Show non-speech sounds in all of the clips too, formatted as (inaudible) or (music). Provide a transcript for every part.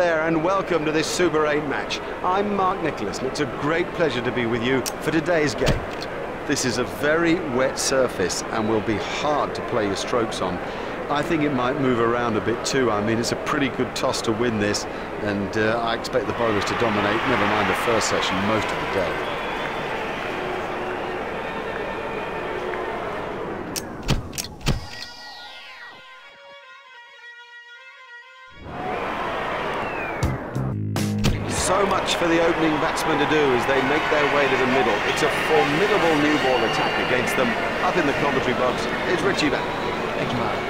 There and welcome to this Super 8 match. I'm Mark Nicholas and it's a great pleasure to be with you for today's game. This is a very wet surface and will be hard to play your strokes on. I think it might move around a bit too. I mean, it's a pretty good toss to win this and uh, I expect the bowlers to dominate, never mind the first session, most of the day. For the opening batsmen to do as they make their way to the middle. It's a formidable new ball attack against them. Up in the commentary box, is Richie Benaud. Thank you, Mark.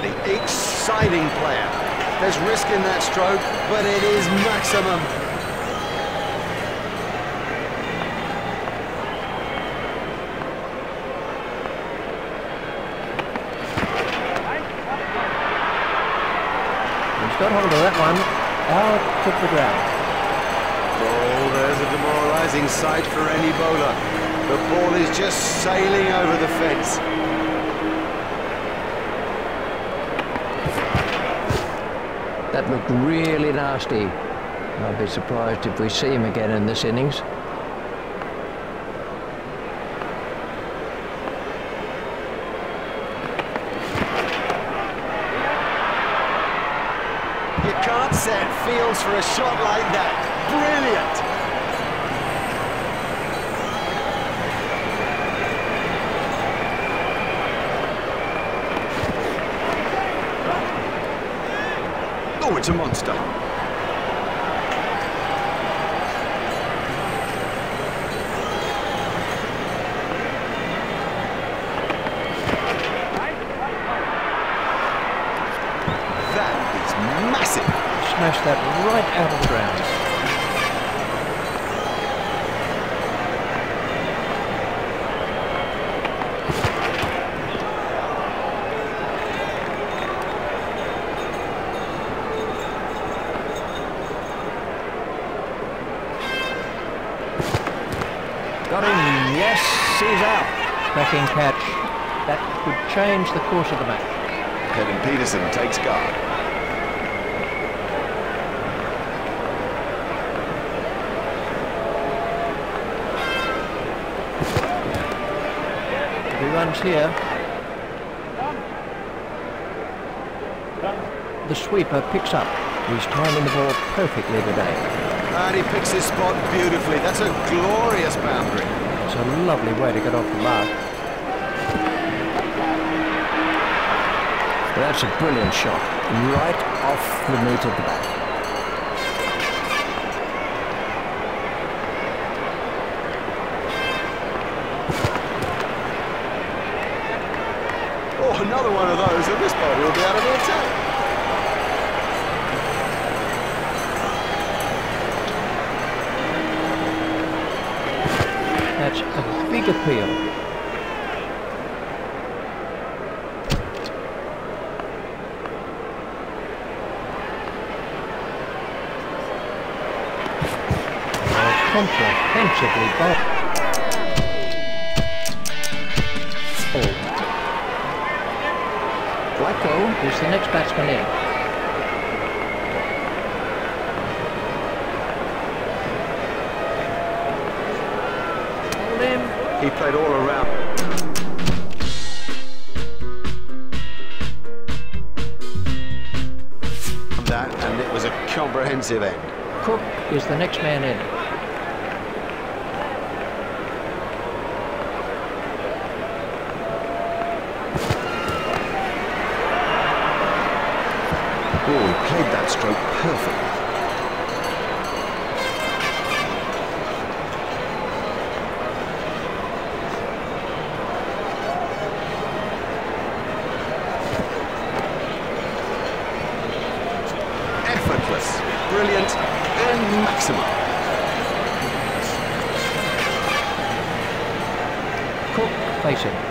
Exciting, exciting player. There's risk in that stroke, but it is maximum. He's got hold of that one. Out to the ground. Oh, there's a demoralising sight for any bowler. The ball is just sailing over the fence. That looked really nasty. I'd be surprised if we see him again in this innings. You can't set fields for a shot like that. Brilliant! It's a monster. That is massive. Smashed that right out of the ground. Got him. Yes, he's out. Cracking catch. That could change the course of the match. Kevin Pietersen takes guard. He runs here. The sweeper picks up. He's timing the ball perfectly today. And he picks his spot beautifully. That's a glorious boundary. It's a lovely way to get off the mark. That's a brilliant shot. Right off the meat of the bat. Oh, another one of those, and this bowler will be out of the attack. That's a big appeal. Comprehensively bowled. Oh. Blacko is the next batsman in. Hold him. He played all around. That, and it was a comprehensive end. Cook is the next man in. Oh, he played that stroke perfectly. Effortless, brilliant, and maximum. face him.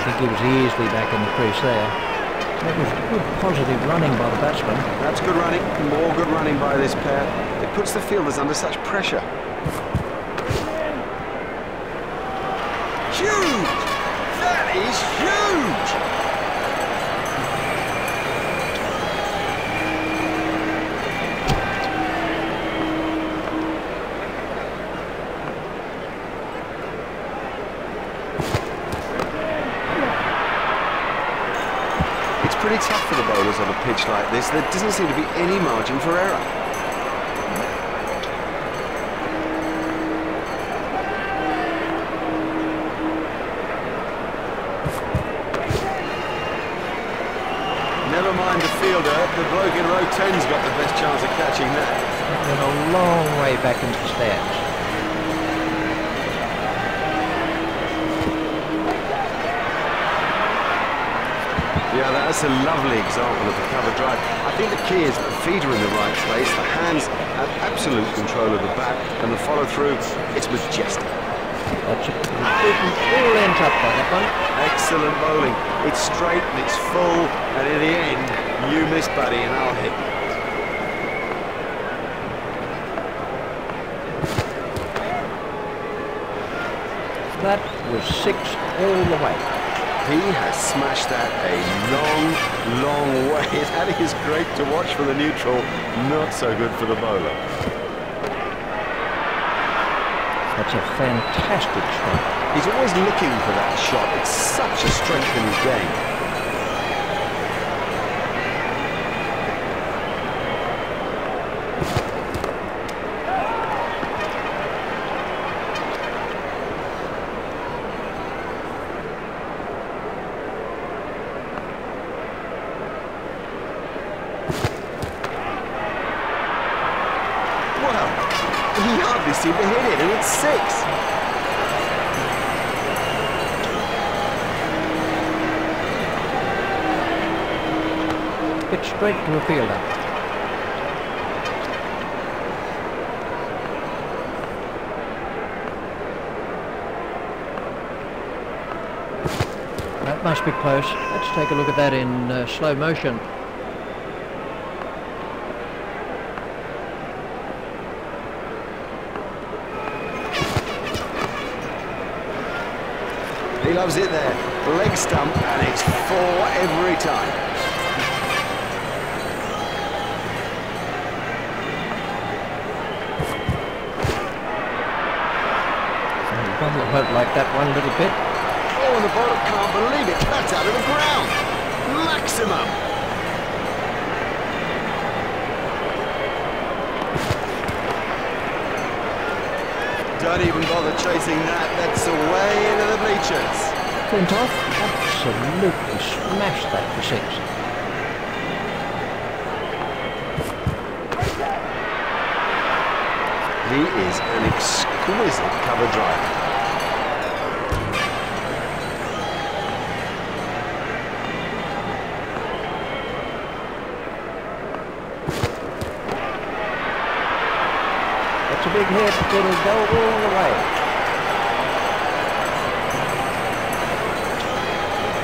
I think he was easily back in the crease there. That was good positive running by the batsman. That's good running, more good running by this pair. It puts the fielders under such pressure. Huge! That is huge! It's pretty tough for the bowlers on a pitch like this. There doesn't seem to be any margin for error. Never mind the fielder, the bloke in row 10's got the best chance of catching that. That a long way back into the stands. That's a lovely example of the cover drive. I think the key is the feeder in the right place, the hands have absolute control of the bat, and the follow-through, it's majestic. That's a all ends up by that one. Excellent bowling. It's straight and it's full, and in the end, you miss buddy and I'll hit. That was six all the way. He has smashed that a long, long way. (laughs) That is great to watch for the neutral, not so good for the bowler. That's a fantastic shot. He's always looking for that shot. It's such a strength in his game. Well, he hardly seemed to hit it, and it's six. Hit straight to a fielder. That must be close. Let's take a look at that in uh, slow motion. He loves it there. Leg stump, and it's four every time. And won't like that one little bit. Oh, and the bowler can't believe it. That's out of the ground. Maximum. Don't even bother chasing that. That's away into the bleachers. Flintoff absolutely smashed that for six. He is an exquisite cover driver. That's a big hit. It'll go all the way.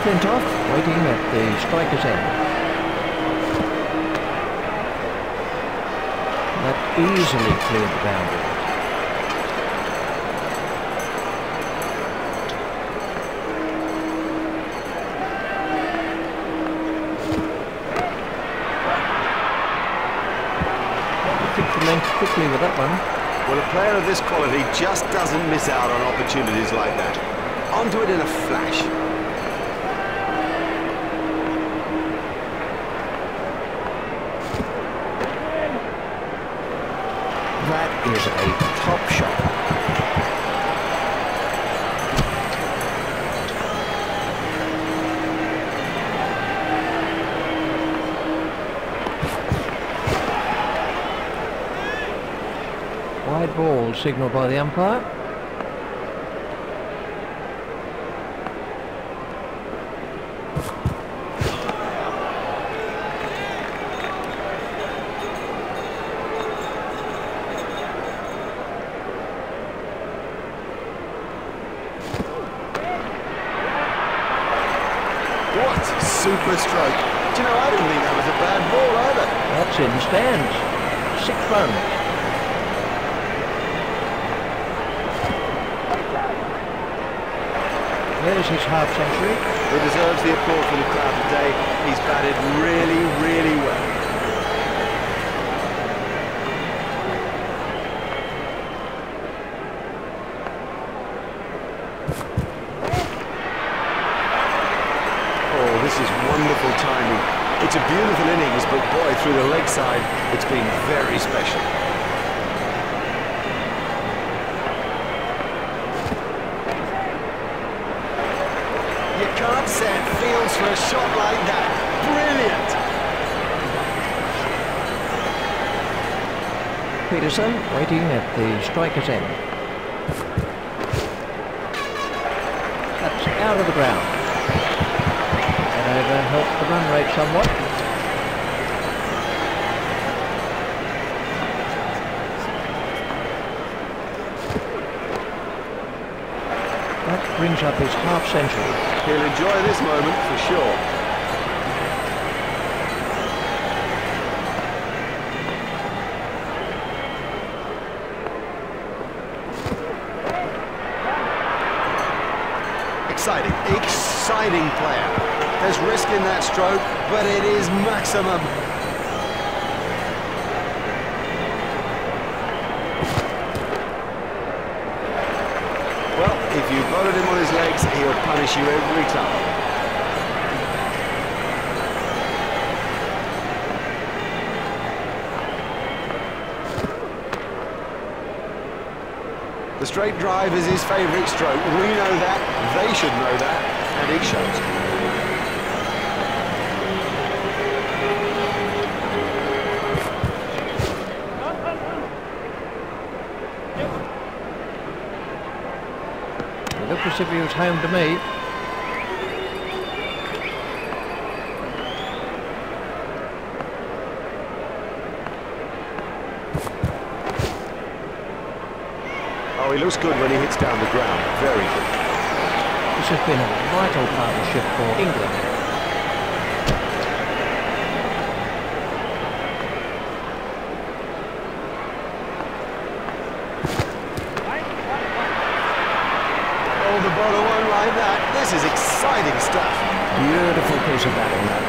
Flintoff waiting at the striker's end. That easily cleared the boundary. Took the length quickly with that one. Well, a player of this quality just doesn't miss out on opportunities like that. Onto it in a flash. signal by the umpire. What super stroke. Do you know, I didn't think that was a bad ball either. That's in the stands. Six runs. There's his half century. He deserves the applause from the crowd today. He's batted really, really well. Oh, this is wonderful timing. It's a beautiful innings, but boy, through the leg side, it's been very special. You can't set fields for a shot like that. Brilliant! Pietersen waiting at the striker's end. That's out of the ground. And over helped the run rate somewhat. That brings up his half century. He'll enjoy this moment for sure. Exciting, exciting player. There's risk in that stroke, but it is maximum. Bowled him on his legs, he'll punish you every time. The straight drive is his favourite stroke. We know that, they should know that, and it shows. It looked as if he was home to me. Oh, he looks good when he hits down the ground. Very good. This has been a vital partnership for England. The bowler won't like that. This is exciting stuff. Beautiful piece of batting that.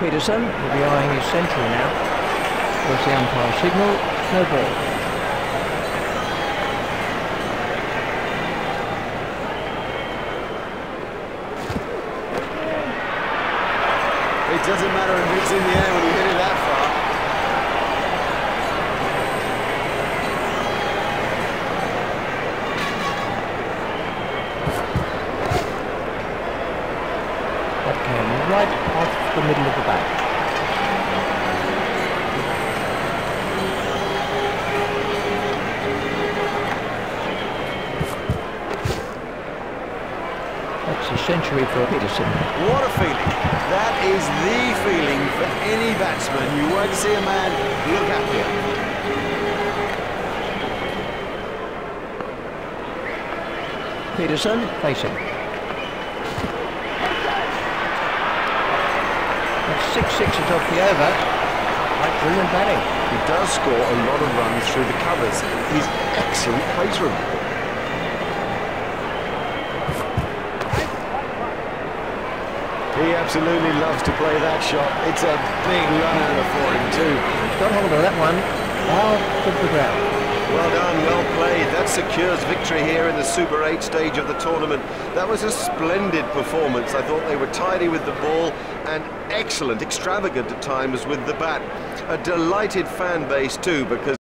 Pietersen will be eyeing his century now. There's the umpire signal, no ball. Doesn't matter if it's in the air when you hit it That's a century for Pietersen. What a feeling. That is the feeling for any batsman. You won't see a man look happier. Pietersen facing. That's six sixes off the over. Quite brilliant batting. He does score a lot of runs through the covers. He's excellent placeman. He absolutely loves to play that shot. It's a big run out for him too. Got hold of that one. Out of the ground. Well done, well played. That secures victory here in the Super 8 stage of the tournament. That was a splendid performance. I thought they were tidy with the ball and excellent, extravagant at times with the bat. A delighted fan base too because